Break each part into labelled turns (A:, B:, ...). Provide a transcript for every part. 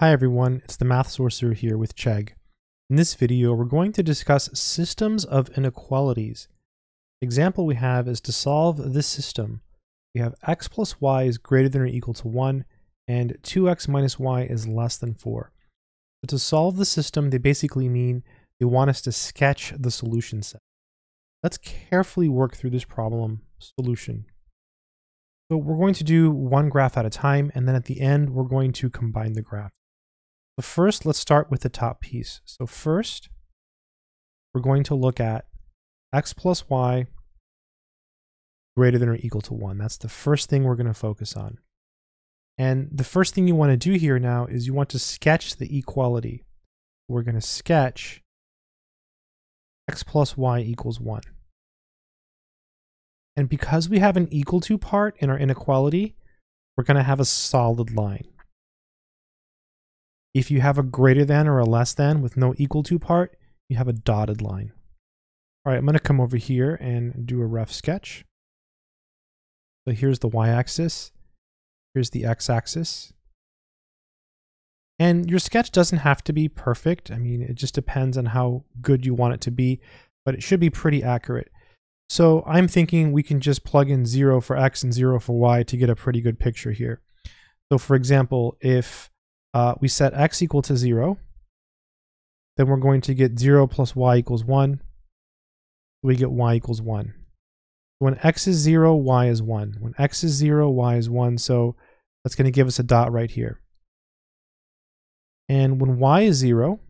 A: Hi everyone, it's the Math Sorcerer here with Chegg. In this video, we're going to discuss systems of inequalities. The example we have is to solve this system. We have x plus y is greater than or equal to 1, and 2x minus y is less than 4. But to solve the system, they basically mean they want us to sketch the solution set. Let's carefully work through this problem solution. So we're going to do one graph at a time, and then at the end, we're going to combine the graph. But first, let's start with the top piece. So first, we're going to look at x plus y greater than or equal to 1. That's the first thing we're going to focus on. And the first thing you want to do here now is you want to sketch the equality. We're going to sketch x plus y equals 1. And because we have an equal to part in our inequality, we're going to have a solid line. If you have a greater than or a less than with no equal to part, you have a dotted line. All right, I'm going to come over here and do a rough sketch. So here's the y-axis. Here's the x-axis. And your sketch doesn't have to be perfect. I mean, it just depends on how good you want it to be, but it should be pretty accurate. So I'm thinking we can just plug in 0 for x and 0 for y to get a pretty good picture here. So for example, if uh, we set x equal to 0. Then we're going to get 0 plus y equals 1. We get y equals 1. When x is 0, y is 1. When x is 0, y is 1. So that's going to give us a dot right here. And when y is 0,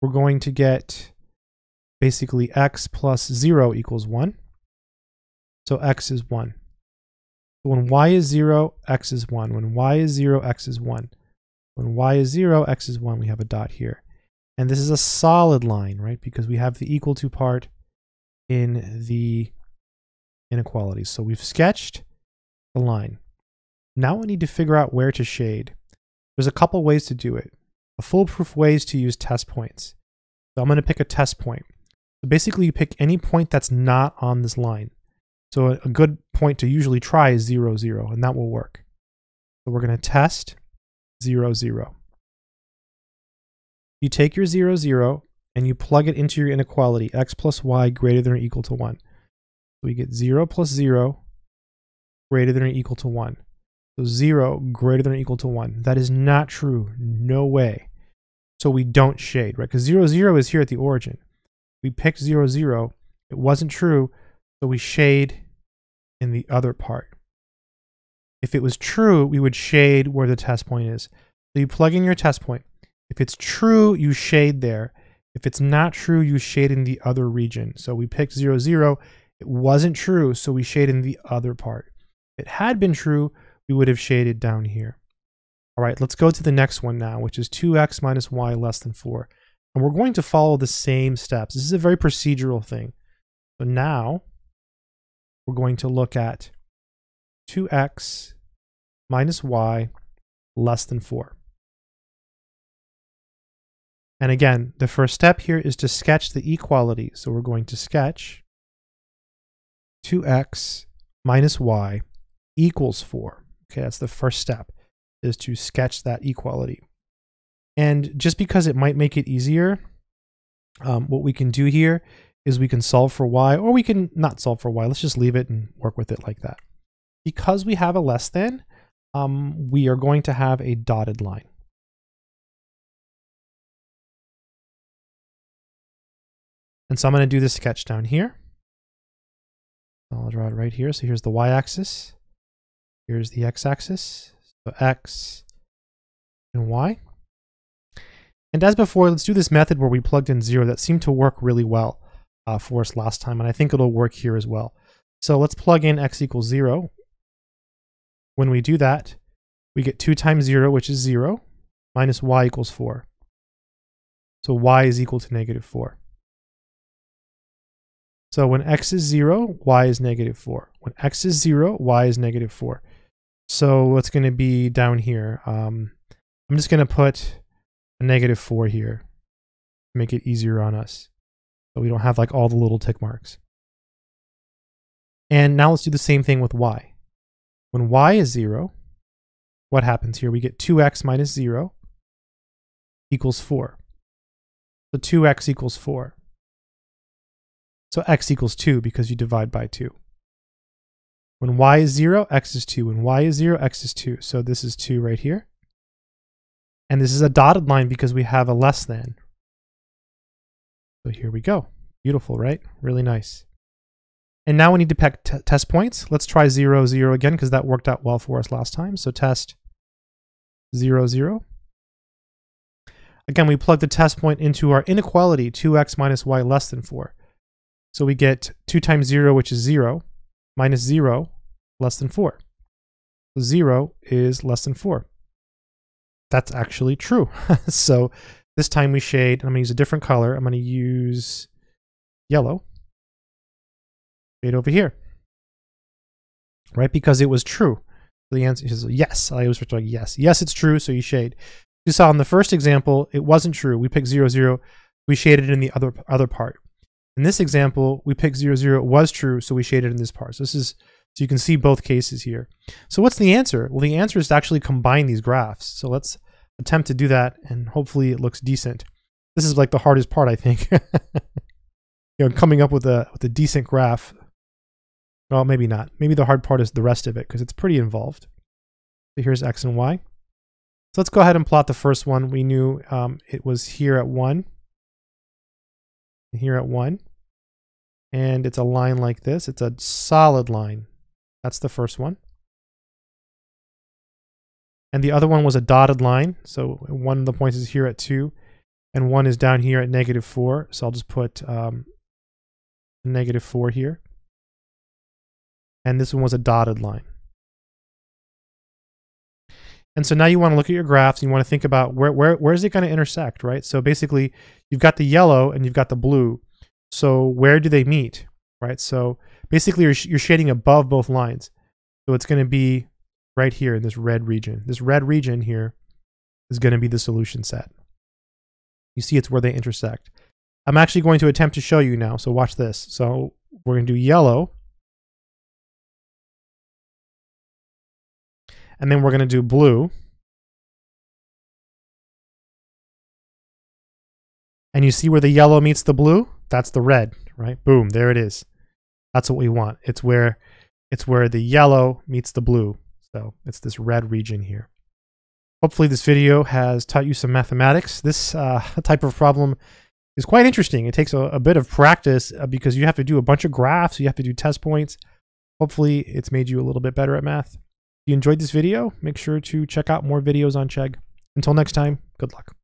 A: we're going to get basically x plus 0 equals 1. So x is 1 when y is 0, x is 1. When y is 0, x is 1. When y is 0, x is 1, we have a dot here. And this is a solid line, right? Because we have the equal to part in the inequalities. So we've sketched the line. Now we need to figure out where to shade. There's a couple ways to do it. A foolproof way is to use test points. So I'm going to pick a test point. So basically you pick any point that's not on this line. So a, good point to usually try is 0, 0, and that will work. So we're going to test 0, 0. You take your 0, 0, and you plug it into your inequality, x plus y greater than or equal to 1. So we get 0 plus 0 greater than or equal to 1. So 0 greater than or equal to 1. That is not true. No way. So we don't shade, right? Because 0, 0 is here at the origin. We picked 0, 0. It wasn't true. We shade in the other part. If it was true, we would shade where the test point is. So you plug in your test point. If it's true, you shade there. If it's not true, you shade in the other region. So we picked 0, 0. It wasn't true, so we shade in the other part. If it had been true, we would have shaded down here. All right, let's go to the next one now, which is 2x minus y less than 4. And we're going to follow the same steps. This is a very procedural thing. So now we're going to look at 2x minus y less than 4. And again, the first step here is to sketch the equality. So we're going to sketch 2x minus y equals 4. Okay, that's the first step, is to sketch that equality. And just because it might make it easier, um, what we can do here is we can solve for y, or we can not solve for y. Let's just leave it and work with it like that. Because we have a less than, um, we are going to have a dotted line. And so I'm going to do the sketch down here. I'll draw it right here. So here's the y-axis. Here's the x-axis. So x and y. And as before, let's do this method where we plugged in 0 that seemed to work really well uh, for us last time, and I think it'll work here as well. So let's plug in x equals 0. When we do that, we get 2 times 0, which is 0, minus y equals 4. So y is equal to negative 4. So when x is 0, y is negative 4. When x is 0, y is negative 4. So what's going to be down here? Um, I'm just going to put a negative 4 here to make it easier on us. So we don't have like all the little tick marks. And now let's do the same thing with y. When y is 0, what happens here? We get 2x minus 0 equals 4. So 2x equals 4. So x equals 2 because you divide by 2. When y is 0, x is 2. When y is 0, x is 2. So this is 2 right here. And this is a dotted line because we have a less than. So here we go. Beautiful, right? Really nice. And now we need to pick test points. Let's try 0, 0 again because that worked out well for us last time. So test 0, 0. Again, we plug the test point into our inequality, 2x minus y less than 4. So we get 2 times 0, which is 0, minus 0, less than 4. So 0 is less than 4. That's actually true. so this time we shade, I'm going to use a different color. I'm going to use yellow. Shade over here. Right? Because it was true. So the answer is yes. I always like yes. Yes, it's true, so you shade. You saw in the first example, it wasn't true. We picked 0, 0. We shaded in the other other part. In this example, we picked 0, 0. It was true, so we shaded in this part. So this is so you can see both cases here. So what's the answer? Well, the answer is to actually combine these graphs. So let's attempt to do that, and hopefully it looks decent. This is like the hardest part, I think. you know, coming up with a with a decent graph. Well, maybe not. Maybe the hard part is the rest of it because it's pretty involved. So here's x and y. So let's go ahead and plot the first one. We knew um, it was here at 1, here at 1. And it's a line like this. It's a solid line. That's the first one. And the other one was a dotted line. So one of the points is here at 2, and one is down here at negative 4. So I'll just put um, negative 4 here. And this one was a dotted line. And so now you want to look at your graphs. And you want to think about where where where is it going to intersect, right? So basically, you've got the yellow and you've got the blue. So where do they meet, right? So basically, you're you're shading above both lines. So it's going to be right here in this red region. This red region here is going to be the solution set. You see, it's where they intersect. I'm actually going to attempt to show you now. So watch this. So we're going to do yellow. And then we're going to do blue. And you see where the yellow meets the blue? That's the red, right? Boom, there it is. That's what we want. It's where it's where the yellow meets the blue. So it's this red region here. Hopefully this video has taught you some mathematics. This uh, type of problem is quite interesting. It takes a, a bit of practice uh, because you have to do a bunch of graphs. You have to do test points. Hopefully it's made you a little bit better at math If you enjoyed this video, make sure to check out more videos on Chegg. Until next time, good luck.